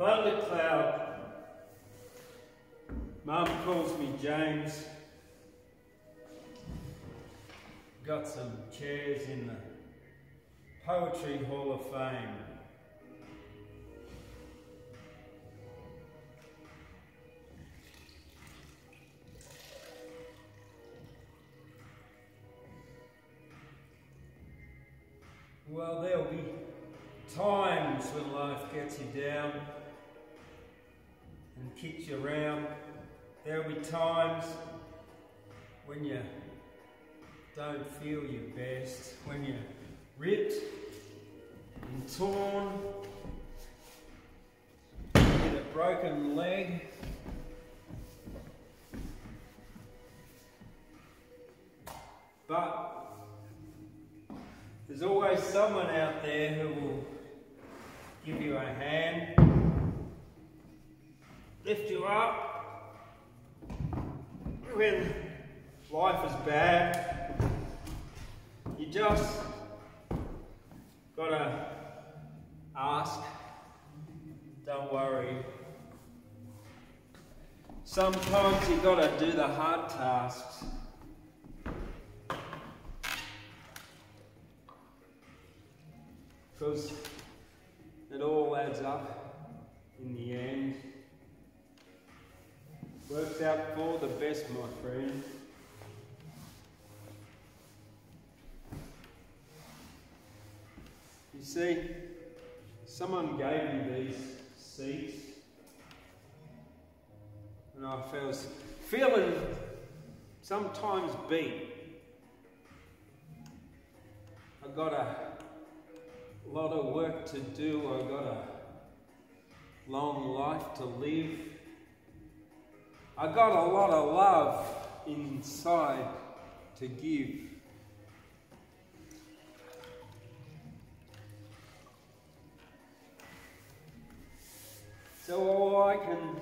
Thundercloud. Mum calls me James. Got some chairs in the Poetry Hall of Fame. Well, there'll be times when life gets you down kicks you around. There'll be times when you don't feel your best, when you're ripped and torn, get a broken leg. But there's always someone out there who will give you a hand, lift you up when life is bad. You just gotta ask, don't worry. Sometimes you gotta do the hard tasks. because it all adds up in the end. Works out for the best, my friend. You see, someone gave me these seats, and I was feeling sometimes beat. I got a lot of work to do. I've got a long life to live. I got a lot of love inside to give. So all I can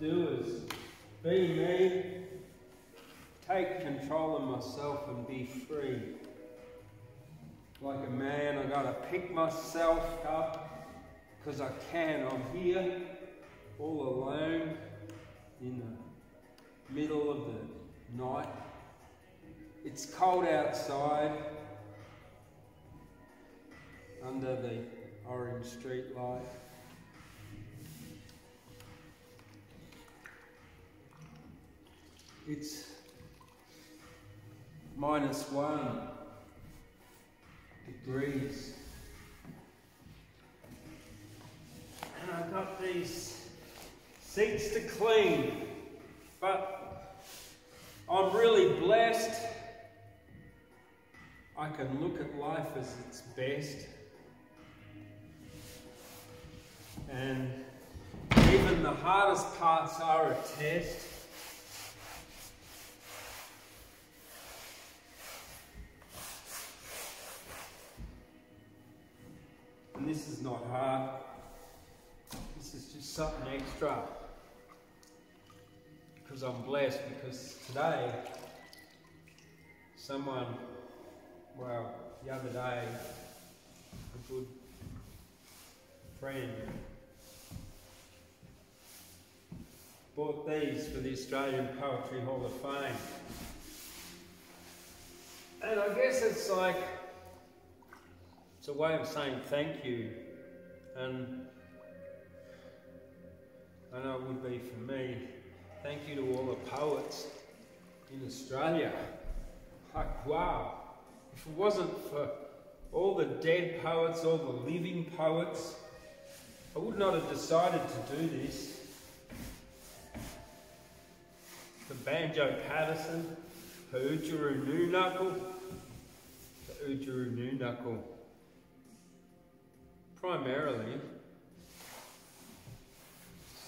do is be me, take control of myself and be free like a man. I gotta pick myself up because I can. I'm here all alone in the middle of the night. It's cold outside under the orange street light. It's minus one degrees. And I've got these seats to clean, but I'm really blessed. I can look at life as its best. And even the hardest parts are a test. And this is not hard. This is just something extra. Because I'm blessed because today someone, well, the other day, a good friend bought these for the Australian Poetry Hall of Fame. And I guess it's like it's a way of saying thank you. And I know it would be for me. Thank you to all the poets in Australia. Like, wow. If it wasn't for all the dead poets, all the living poets, I would not have decided to do this. The Banjo Paterson, Oodgeroo Noonuccal, the Oodgeroo Noonuccal primarily,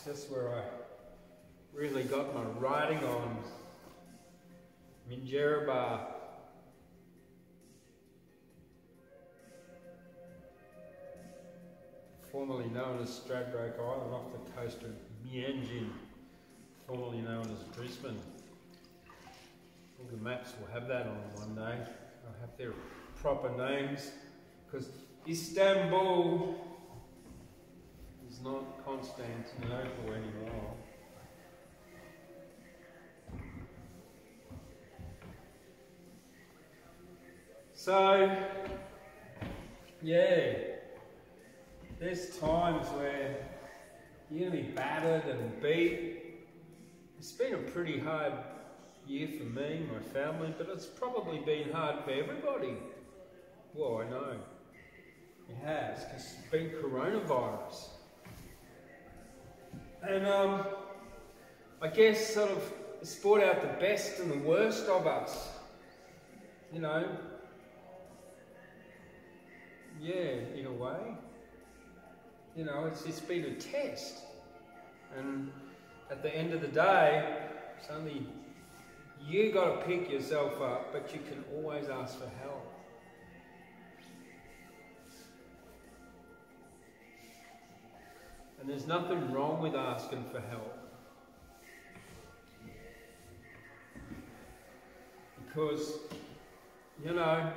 that's where I really got my writing on Minjerribah. formerly known as Stradbroke Island off the coast of Mianjin, formerly known as Brisbane. All the maps will have that on one day. I'll have their proper names because Istanbul is not Constantinople anymore. So, yeah, there's times where you're going to be battered and beat. It's been a pretty hard year for me, my family, but it's probably been hard for everybody. Well, I know. It has, because it's been coronavirus. And um, I guess sort of it's brought out the best and the worst of us. You know, yeah, in a way. You know, it's, it's been a test. And at the end of the day, it's you got to pick yourself up, but you can always ask for help. And there's nothing wrong with asking for help. Because, you know,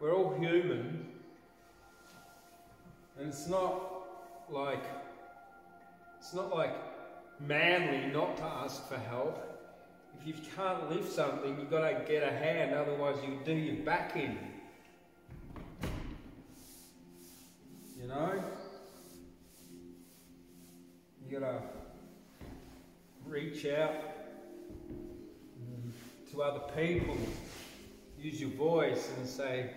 we're all human and it's not like it's not like manly not to ask for help. If you can't lift something, you've got to get a hand, otherwise you do your back in. You know? You got to reach out to other people, use your voice and say,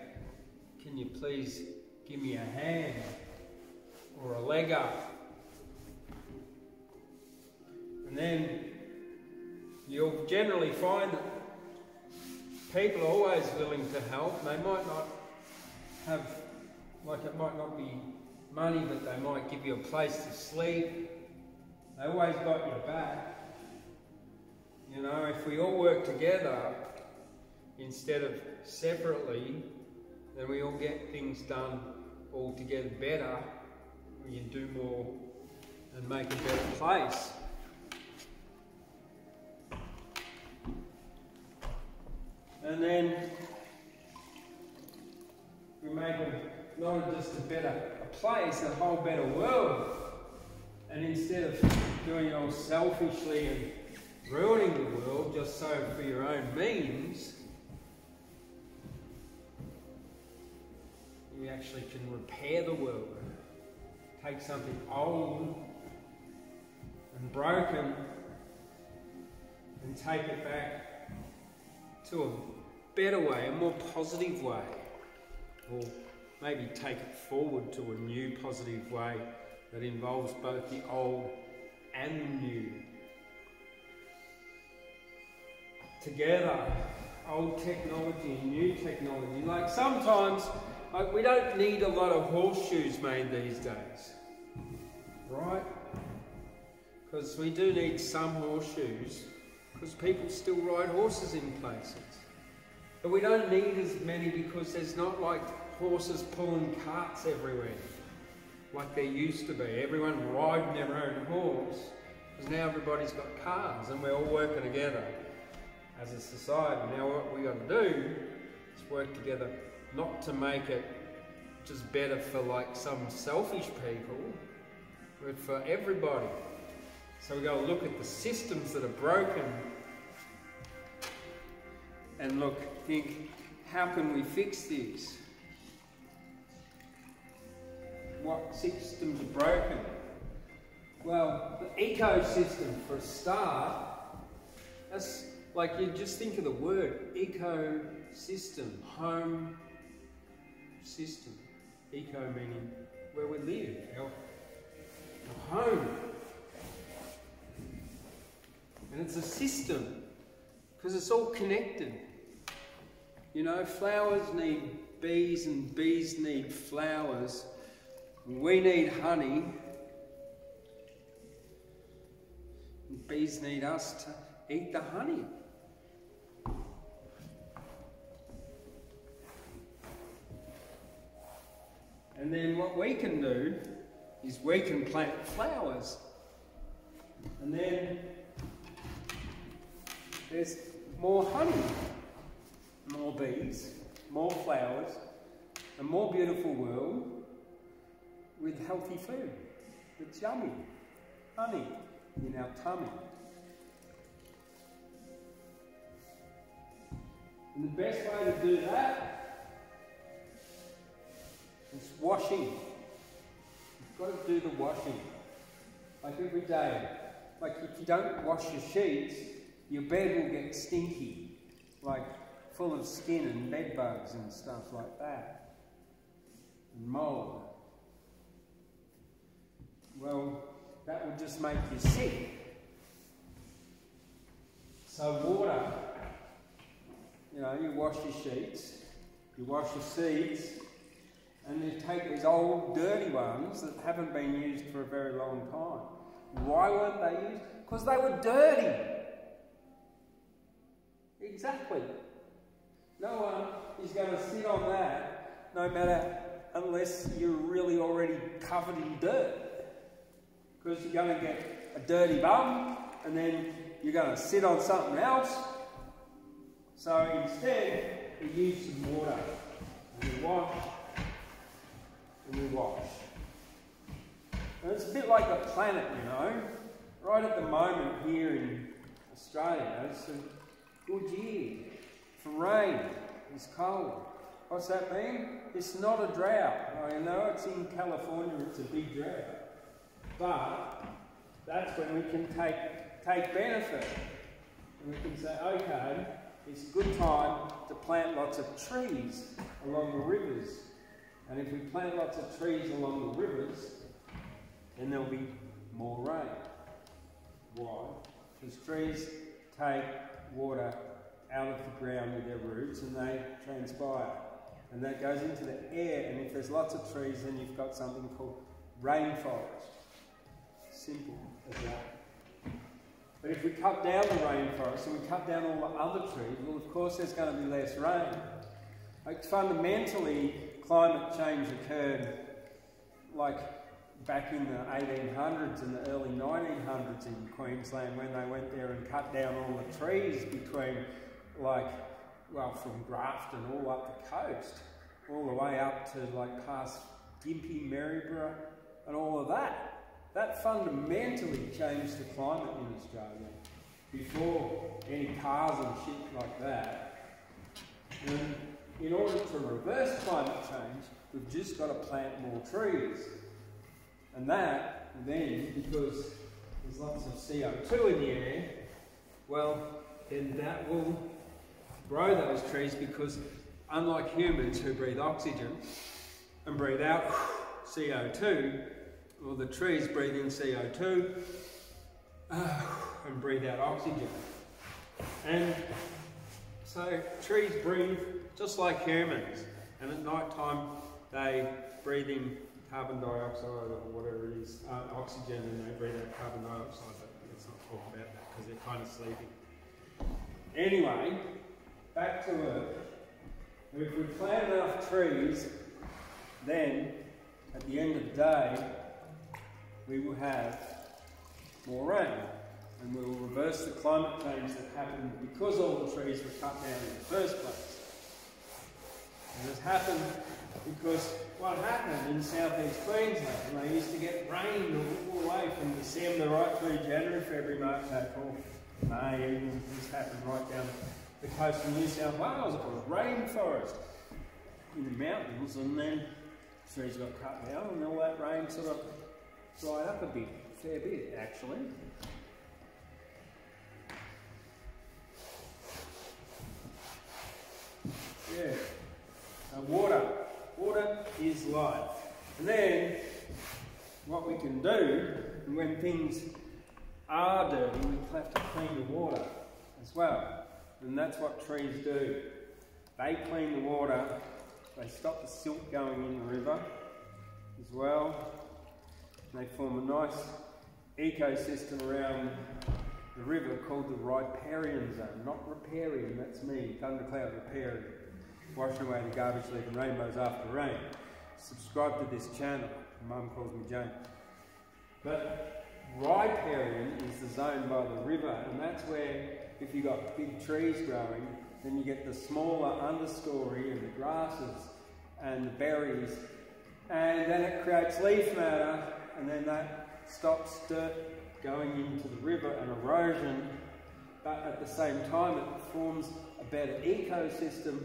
Can you please give me a hand? Or a leg up. And then you'll generally find that people are always willing to help. They might not have, like it might not be money, but they might give you a place to sleep. They always got your back. You know, if we all work together instead of separately, then we all get things done all together better we can do more and make a better place. And then we make a, not just a better place, a whole better world. And instead of doing it all selfishly and ruining the world just so for your own means, you actually can repair the world take something old and broken and take it back to a better way, a more positive way, or maybe take it forward to a new positive way that involves both the old and the new. Together, old technology and new technology. Like sometimes like we don't need a lot of horseshoes made these days right? Because we do need some horseshoes, because people still ride horses in places. But we don't need as many because there's not like horses pulling carts everywhere, like there used to be. Everyone riding their own horse, because now everybody's got cars and we're all working together as a society. Now what we got to do is work together not to make it just better for like some selfish people, but for everybody. So we've got to look at the systems that are broken and look, think, how can we fix this? What systems are broken? Well, the ecosystem for a start, that's like you just think of the word ecosystem, home system. Eco meaning where we live, our home. And it's a system because it's all connected. You know, flowers need bees and bees need flowers. We need honey. And bees need us to eat the honey. And then what we can do is we can plant flowers. And then there's more honey, more bees, more flowers, a more beautiful world with healthy food. It's yummy. Honey in our tummy. And the best way to do that is washing. Got to do the washing. Like every day. Like if you don't wash your sheets, your bed will get stinky. Like full of skin and bed bugs and stuff like that. And mold. Well, that would just make you sick. So water you know, you wash your sheets, you wash your seats, and they take these old dirty ones that haven't been used for a very long time. Why weren't they used? Because they were dirty. Exactly. No one is going to sit on that, no matter, unless you're really already covered in dirt. Because you're going to get a dirty bum, and then you're going to sit on something else, so instead, we use some water. And we wash, and. It's a bit like the planet, you know. Right at the moment here in Australia, it's a good year for rain. It's cold. What's that mean? It's not a drought. I know it's in California, it's a big drought. But that's when we can take, take benefit. And we can say, okay, it's a good time to plant lots of trees along the rivers. And if we plant lots of trees along the rivers, then there'll be more rain. Why? Because trees take water out of the ground with their roots and they transpire. And that goes into the air. And if there's lots of trees, then you've got something called rainforest. Simple as that. But if we cut down the rainforest and we cut down all the other trees, well, of course, there's going to be less rain. Like, fundamentally, climate change occurred like back in the 1800s and the early 1900s in Queensland when they went there and cut down all the trees between, like, well, from Grafton all up the coast, all the way up to like past Gympie, Maryborough, and all of that. That fundamentally changed the climate in Australia before any cars and shit like that. And in order to reverse climate change, we've just got to plant more trees. And that, then, because there's lots of CO2 in the air, well, then that will grow those trees because unlike humans who breathe oxygen and breathe out CO2, well, the trees breathe in CO2 uh, and breathe out oxygen. And so trees breathe just like humans. And at night time, they breathe in carbon dioxide or whatever it is, uh, oxygen, and they breathe out carbon dioxide. But let's not talk about that because they're kind of sleeping. Anyway, back to Earth. If we plant enough trees, then at the end of the day, we will have more rain. And we will reverse the climate change that happened because all the trees were cut down in the first place. And this happened because what happened in southeast Queensland, they used to get rain all the way from December right through January, February, March, April, May, even this happened right down the coast of New South Wales. It was rainforest in the mountains, and then trees got cut down, and all that rain sort of dried up a bit, a fair bit actually. Yeah. So water. Water is life. And then what we can do when things are dirty, we have to clean the water as well. And that's what trees do. They clean the water, they stop the silt going in the river as well. They form a nice ecosystem around the river called the riparian zone, not Repairian, that's me, Thundercloud Repairian, washing away the garbage leaving rainbows after rain. Subscribe to this channel, mum calls me James. But riparian is the zone by the river, and that's where if you've got big trees growing, then you get the smaller understory and the grasses and the berries, and then it creates leaf matter and then that stops dirt going into the river and erosion, but at the same time it forms a better ecosystem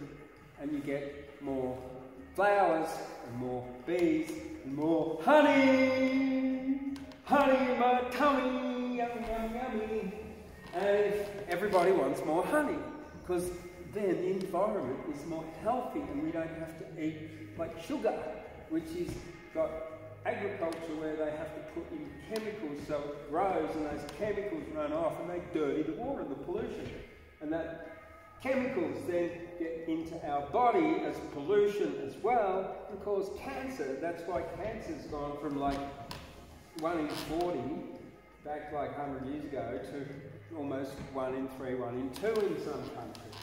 and you get more flowers and more bees and more honey. Honey my tummy, yummy, yummy, yummy. And everybody wants more honey because then the environment is more healthy and we don't have to eat like sugar, which is got agriculture where they have to put in chemicals so it grows and those chemicals run off and they dirty the water, the pollution. And that chemicals then get into our body as pollution as well and cause cancer. That's why cancer's gone from like 1 in 40 back like 100 years ago to almost 1 in 3, 1 in 2 in some countries.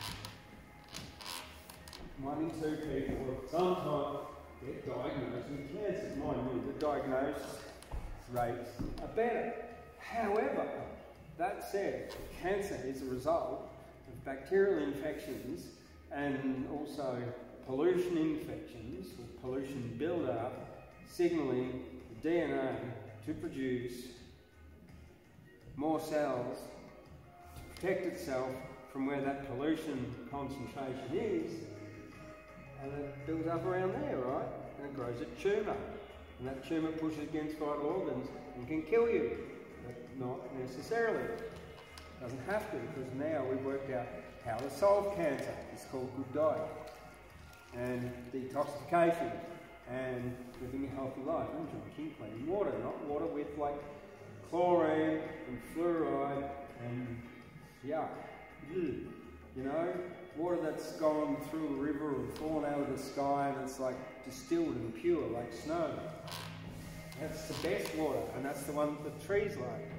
1 in 2 people at some time get diagnosed with cancer. Mind you, the diagnosis rates are better. However, that said, cancer is a result bacterial infections and also pollution infections, or pollution build-up, signalling the DNA to produce more cells to protect itself from where that pollution concentration is, and it builds up around there, right? And it grows a tumour. And that tumour pushes against vital organs and can kill you. But not necessarily. Doesn't have to, because now we've worked out how to solve cancer. It's called good diet. And detoxification and living a healthy life and drinking clean water, not water with like chlorine and fluoride and yuck. You know, water that's gone through a river or fallen out of the sky and it's like distilled and pure like snow. That's the best water and that's the one that the trees like.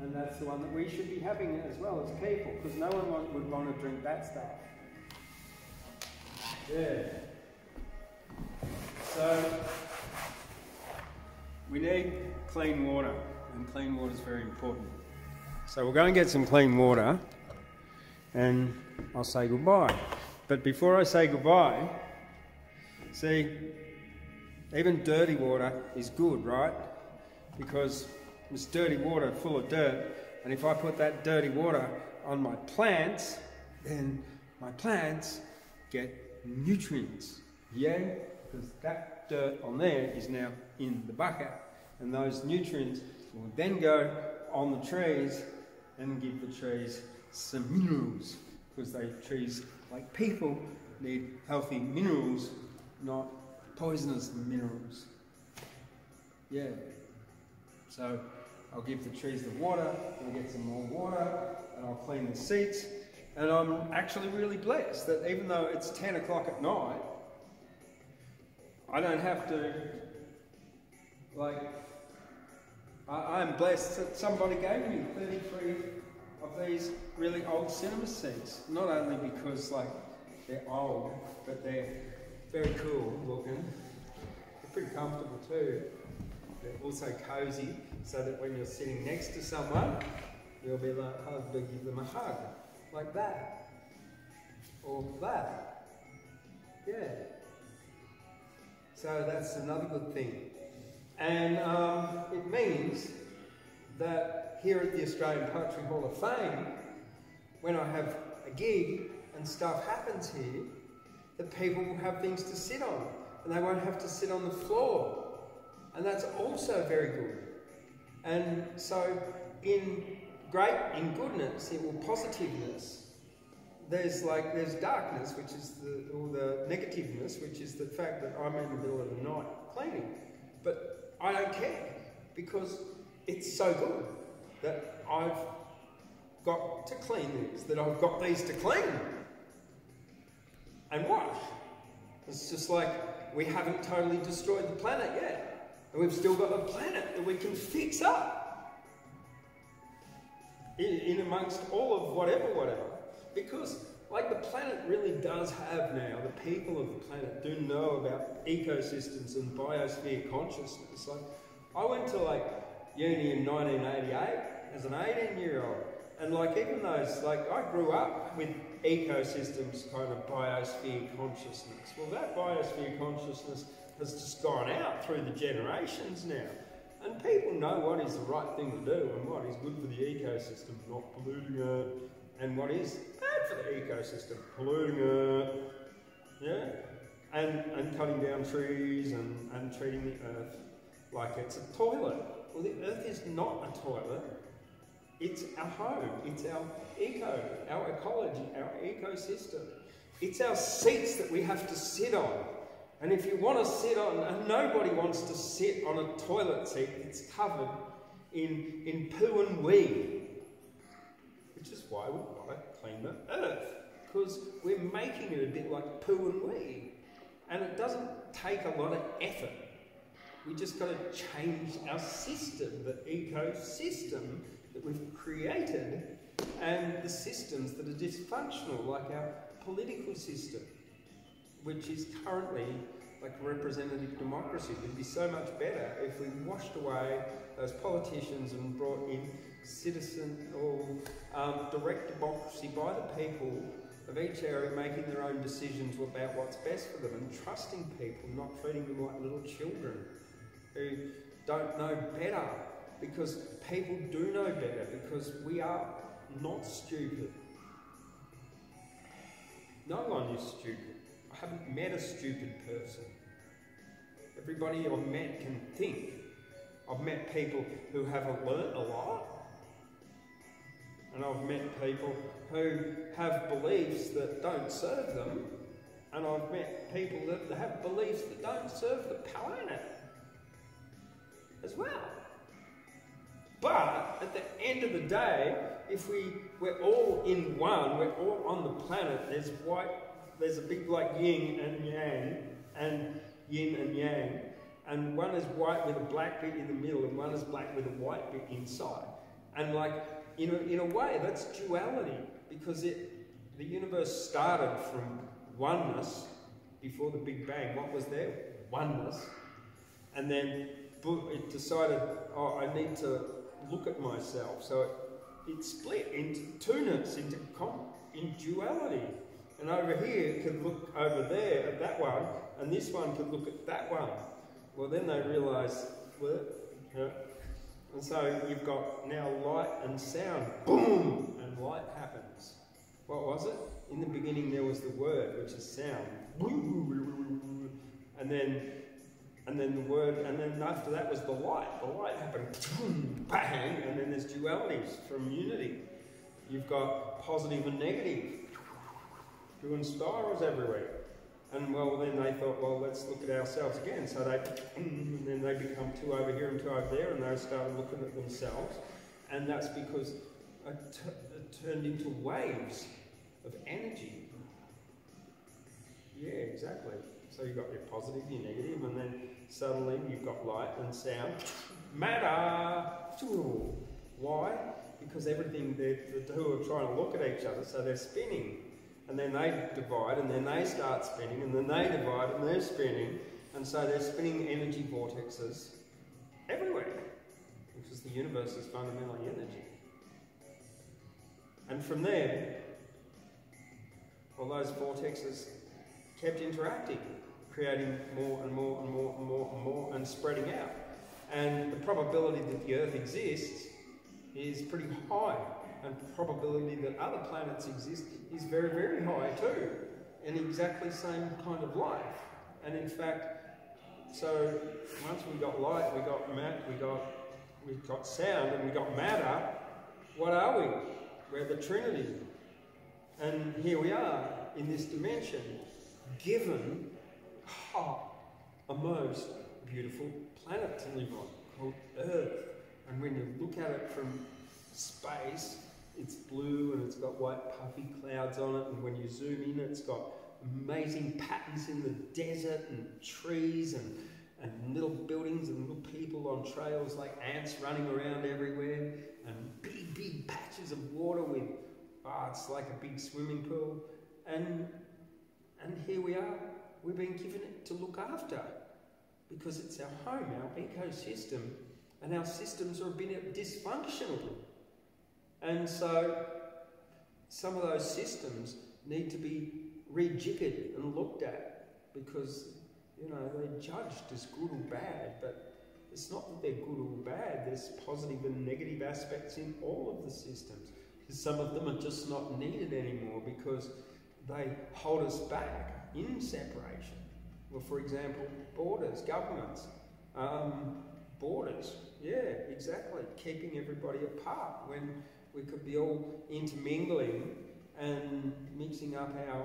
And that's the one that we should be having as well as people because no one want, would want to drink that stuff. Yeah. So, we need clean water and clean water is very important. So we'll go and get some clean water and I'll say goodbye. But before I say goodbye, see, even dirty water is good, right? Because it's dirty water full of dirt, and if I put that dirty water on my plants, then my plants get nutrients. Yeah? Because that dirt on there is now in the bucket, and those nutrients will then go on the trees and give the trees some minerals because they trees like people need healthy minerals, not poisonous minerals. Yeah. So I'll give the trees the water, I'll get some more water, and I'll clean the seats. And I'm actually really blessed that even though it's 10 o'clock at night, I don't have to, like, I, am blessed that somebody gave me 33 of these really old cinema seats. Not only because like they're old, but they're very cool looking. They're pretty comfortable too. They're also cozy, so that when you're sitting next to someone, you'll be like, oh, give them a hug, like that, or that. Yeah. So that's another good thing. And um, it means that here at the Australian Poetry Hall of Fame, when I have a gig and stuff happens here, the people will have things to sit on and they won't have to sit on the floor. And that's also very good. And so, in great, in goodness, in positiveness, there's like there's darkness, which is the or the negativeness, which is the fact that I'm in the middle of the night cleaning. But I don't care because it's so good that I've got to clean these, that I've got these to clean and wash. It's just like we haven't totally destroyed the planet yet, and we've still got a planet that we can fix up in, in amongst all of whatever, whatever. Because like the planet really does have now, the people of the planet do know about ecosystems and biosphere consciousness. Like, I went to like uni in 1988 as an 18 year old, and like even those, like I grew up with ecosystems kind of biosphere consciousness. Well, that biosphere consciousness has just gone out through the generations now. And people know what is the right thing to do and what is good for the ecosystem, not polluting it, and what is bad for the ecosystem, polluting it, yeah, and, and cutting down trees and, and treating the earth like it's a toilet. Well, the earth is not a toilet. It's our home. It's our eco, our ecology, our ecosystem. It's our seats that we have to sit on. And if you want to sit on, and nobody wants to sit on a toilet seat that's covered in, in poo and wee, which is why we want to clean the earth, because we're making it a bit like poo and wee. And it doesn't take a lot of effort. We just got to change our system, the ecosystem that we've created, and the systems that are dysfunctional, like our political system which is currently like representative democracy. Would be so much better if we washed away those politicians and brought in citizen or um, direct democracy by the people of each area making their own decisions about what's best for them and trusting people, not treating them like little children who don't know better because people do know better because we are not stupid. No one is stupid. I haven't met a stupid person. Everybody I've met can think. I've met people who have learnt a lot. And I've met people who have beliefs that don't serve them. And I've met people that have beliefs that don't serve the planet as well. But at the end of the day, if we, we're all in one, we're all on the planet, there's white there's a big like yin and yang, and yin and yang, and one is white with a black bit in the middle, and one is black with a white bit inside. And like in a, in a way, that's duality because it the universe started from oneness before the Big Bang. What was there? Oneness, and then it decided, oh, I need to look at myself. So it, it split into two-ness, into in duality. And over here could look over there at that one, and this one could look at that one. Well, then they realise, well, yeah. and so you've got now light and sound, boom, and light happens. What was it? In the beginning there was the word, which is sound, and then and then the word, and then after that was the light. The light happened, bang, and then there's dualities from unity. You've got positive and negative doing spirals everywhere. And well, then they thought, well, let's look at ourselves again. So they, and then they become two over here and two over there, and they start looking at themselves. And that's because it, it turned into waves of energy. Yeah, exactly. So you've got your positive, your negative, and then suddenly you've got light and sound. Matter! Why? Because everything, the two are trying to look at each other, so they're spinning and then they divide, and then they start spinning, and then they divide, and they're spinning, and so they're spinning energy vortexes everywhere, because the universe is fundamentally energy. And from there, all those vortexes kept interacting, creating more and more and more and more and more, and spreading out. And the probability that the Earth exists is pretty high and probability that other planets exist is very, very high too, in exactly same kind of life. And in fact, so once we got light, we got mat, we got we got sound, and we got matter. What are we? We're the Trinity, and here we are in this dimension, given oh, a most beautiful planet to live on called Earth. And when you look at it from space, it's blue and it's got white puffy clouds on it, and when you zoom in, it's got amazing patterns in the desert and trees and, and little buildings and little people on trails like ants running around everywhere, and big, big patches of water with, ah, oh, it's like a big swimming pool. And, and here we are, we've been given it to look after because it's our home, our ecosystem, and our systems are a bit dysfunctional. And so some of those systems need to be rejiggered and looked at because, you know, they're judged as good or bad, but It's not that they're good or bad, there's positive and negative aspects in all of the systems. Some of them are just not needed anymore because they hold us back in separation. Well, for example, borders, governments, um, borders. Yeah, exactly. Keeping everybody apart when we could be all intermingling and mixing up our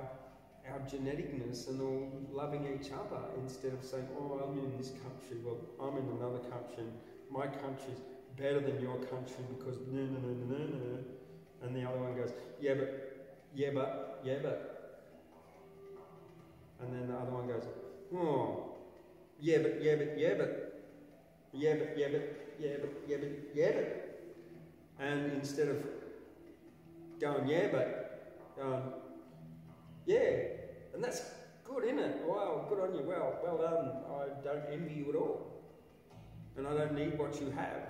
our geneticness and all loving each other instead of saying, oh, I'm in this country, well, I'm in another country, my country's better than your country because no, no, no, no, no. And the other one goes, yeah, but, yeah, but, yeah, but. And then the other one goes, oh, yeah, but, yeah, but, yeah, but, yeah, but, yeah, but, yeah, but, yeah, but, yeah, but. And instead of going, yeah, but, going, yeah, and that's good, isn't it? Wow, good on you. Well, well done. I don't envy you at all. And I don't need what you have.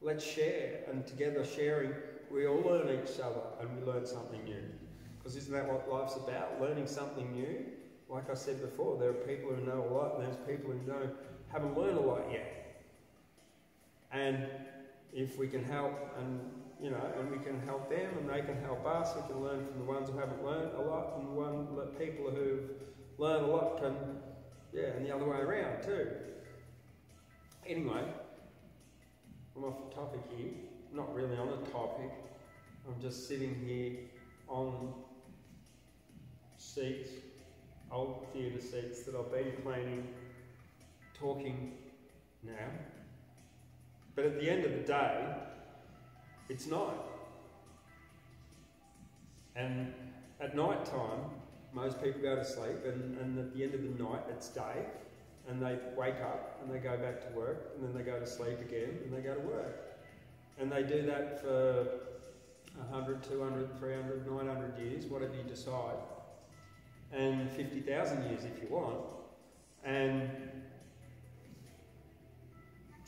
Let's share. And together sharing, we all learn each other and we learn something new. Because isn't that what life's about? Learning something new? Like I said before, there are people who know a lot and there's people who don't, haven't learned a lot yet. And if we can help and you know, and we can help them and they can help us. We can learn from the ones who haven't learned a lot and the one the people who've learned a lot can, yeah, and the other way around too. Anyway, I'm off the topic here. Not really on the topic. I'm just sitting here on seats, old theatre seats that I've been cleaning, talking now. But at the end of the day, it's night. And at night time, most people go to sleep, and, and at the end of the night, it's day, and they wake up and they go back to work, and then they go to sleep again, and they go to work. And they do that for 100, 200, 300, 900 years, whatever you decide, and 50,000 years if you want, and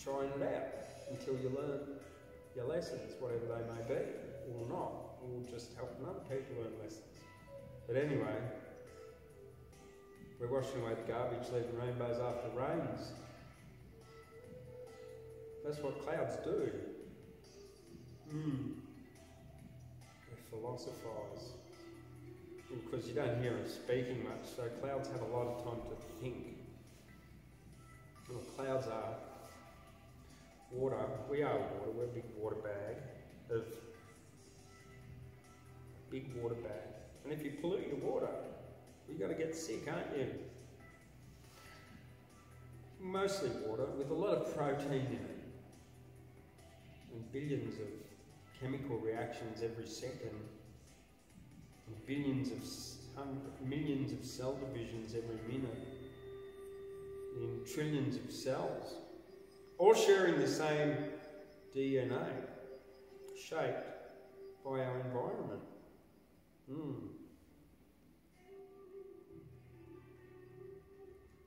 trying it out until you learn your lessons, whatever they may be, or not, or just helping other people learn lessons. But anyway, we're washing away the garbage, leaving rainbows after rains. That's what clouds do. Mm. They philosophize. Because you don't hear them speaking much, so clouds have a lot of time to think. Well, clouds are water, we are water, we're a big water bag of big water bag. And if you pollute your water, you're to get sick, aren't you? Mostly water with a lot of protein in it and billions of chemical reactions every second and billions of millions of cell divisions every minute in trillions of cells all sharing the same DNA, shaped by our environment. Mm.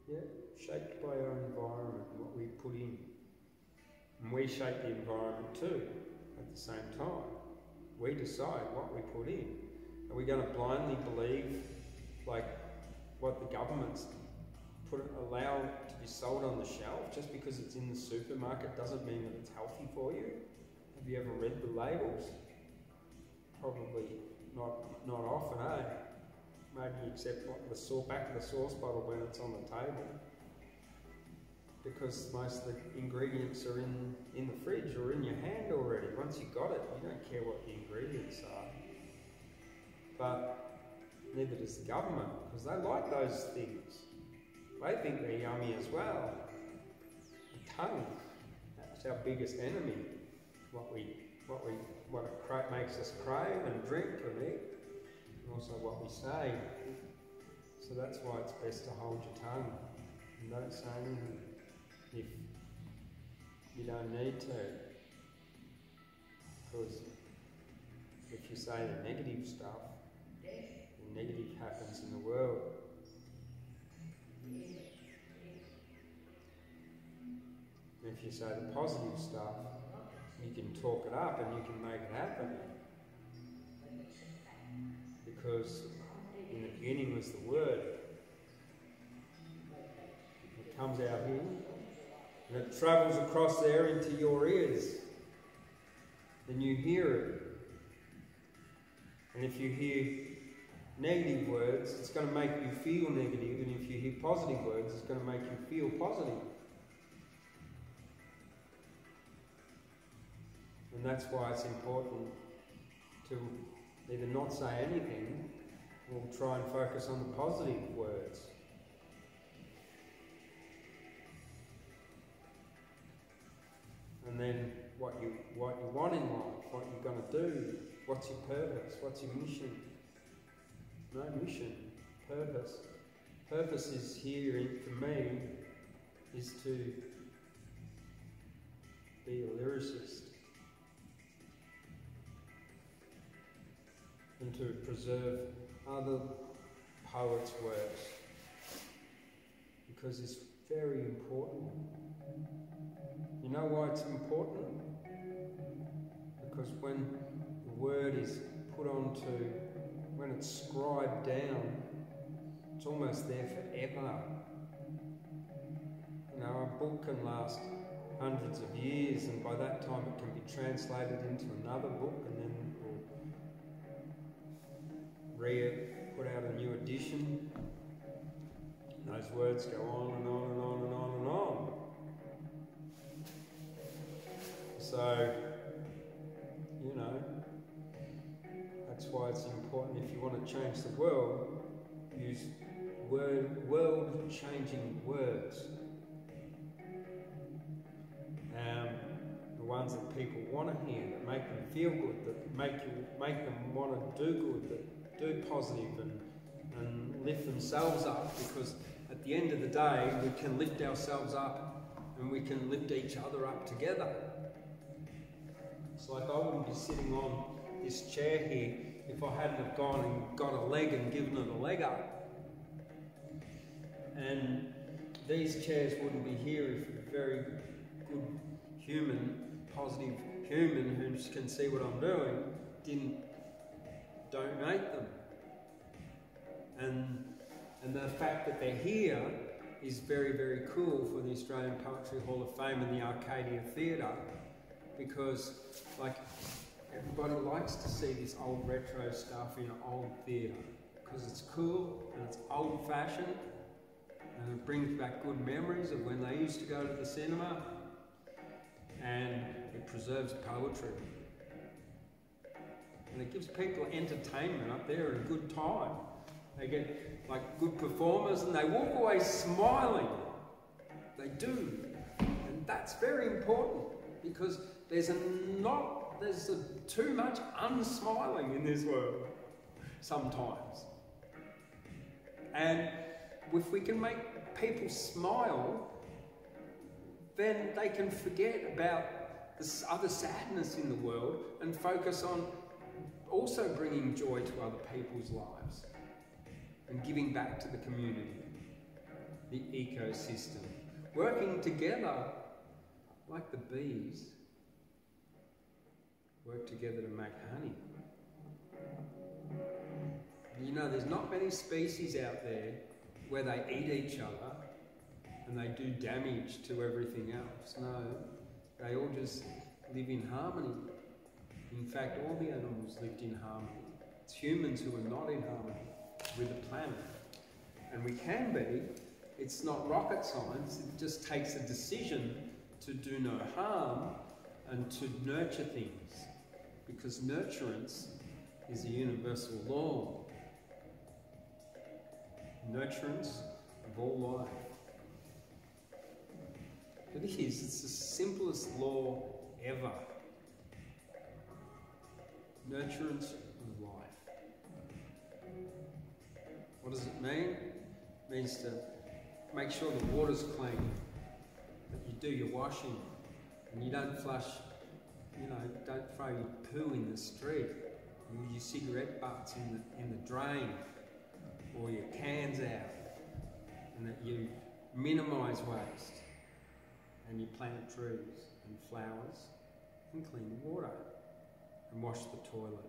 Yeah, shaped by our environment, what we put in. And we shape the environment too at the same time. We decide what we put in. Are we going to blindly believe like what the government's put allow sold on the shelf just because it's in the supermarket doesn't mean that it's healthy for you. Have you ever read the labels? Probably not not often, eh? Maybe except what the sauce, back of the sauce bottle when it's on the table. Because most of the ingredients are in, in the fridge or in your hand already. Once you got it, you don't care what the ingredients are. But neither does the government, because they like those things. They think they're yummy as well. The tongue, that's our biggest enemy. What we, what we, what it makes us crave and drink and eat, and also what we say. So that's why it's best to hold your tongue and don't say anything if you don't need to. Because if you say the negative stuff, the negative happens in the world. If you say the positive stuff, you can talk it up and you can make it happen. Because in the beginning was the Word. It comes out here and it travels across there into your ears, then you hear it. And if you hear negative words, it's going to make you feel negative, and if you hear positive words, it's going to make you feel positive. And that's why it's important to either not say anything or try and focus on the positive words. And then what you what you want in life, what you're going to do, what's your purpose, what's your mission. No mission, purpose. Purpose is here for me is to be a lyricist and to preserve other poets' works because it's very important. You know why it's important? Because when the word is put onto, when it's scribed down, it's almost there forever. You know, a book can last hundreds of years, and by that time it can be translated into another book, and then read, put out a new edition. Those words go on and on and on and on and on. So, why it's important if you want to change the world, use word, world changing words. Um, the ones that people want to hear, that make them feel good, that make you make them want to do good, that do positive and, and lift themselves up because at the end of the day we can lift ourselves up and we can lift each other up together. It's like I wouldn't be sitting on this chair here if I hadn't have gone and got a leg and given it a leg up. And these chairs wouldn't be here if a very good human, positive human who can see what I'm doing didn't donate them. And, and the fact that they're here is very, very cool for the Australian Poetry Hall of Fame and the Arcadia Theatre because, like, everybody likes to see this old retro stuff in an old theatre because it's cool and it's old fashioned and it brings back good memories of when they used to go to the cinema and it preserves poetry and it gives people entertainment up there and a good time. They get like good performers and they walk away smiling. They do. And that's very important because there's a not there's too much unsmiling in this world sometimes. And if we can make people smile, then they can forget about this other sadness in the world and focus on also bringing joy to other people's lives and giving back to the community, the ecosystem, working together like the bees work together to make honey. You know, there's not many species out there where they eat each other and they do damage to everything else. No, they all just live in harmony. In fact, all the animals lived in harmony. It's humans who are not in harmony with the planet. And we can be. It's not rocket science, it just takes a decision to do no harm and to nurture things. Because nurturance is a universal law. Nurturance of all life. It is, it's the simplest law ever nurturance of life. What does it mean? It means to make sure the water's clean, that you do your washing, and you don't flush, you know, don't throw your poo in the street, or your cigarette butts in the, in the drain, or your cans out, and that you minimise waste, and you plant trees and flowers and clean the water and wash the toilet.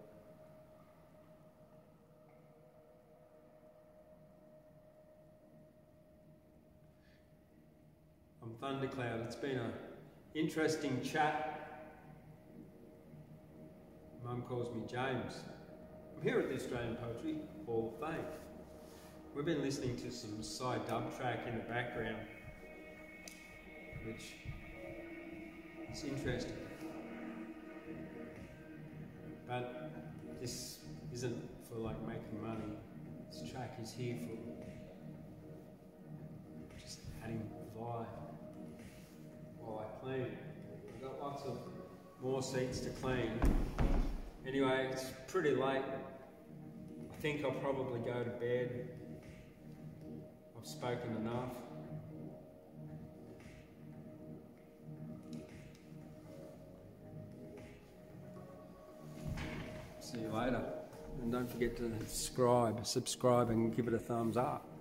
I'm Thundercloud. It's been an interesting chat. Mum calls me James. I'm here at the Australian Poetry Hall of Fame. We've been listening to some Psy dub track in the background, which is interesting. But this isn't for like making money. This track is here for just adding vibe while I clean. I've got lots of more seats to clean. Anyway, it's pretty late. I think I'll probably go to bed. I've spoken enough. See you later. And don't forget to subscribe, subscribe and give it a thumbs up.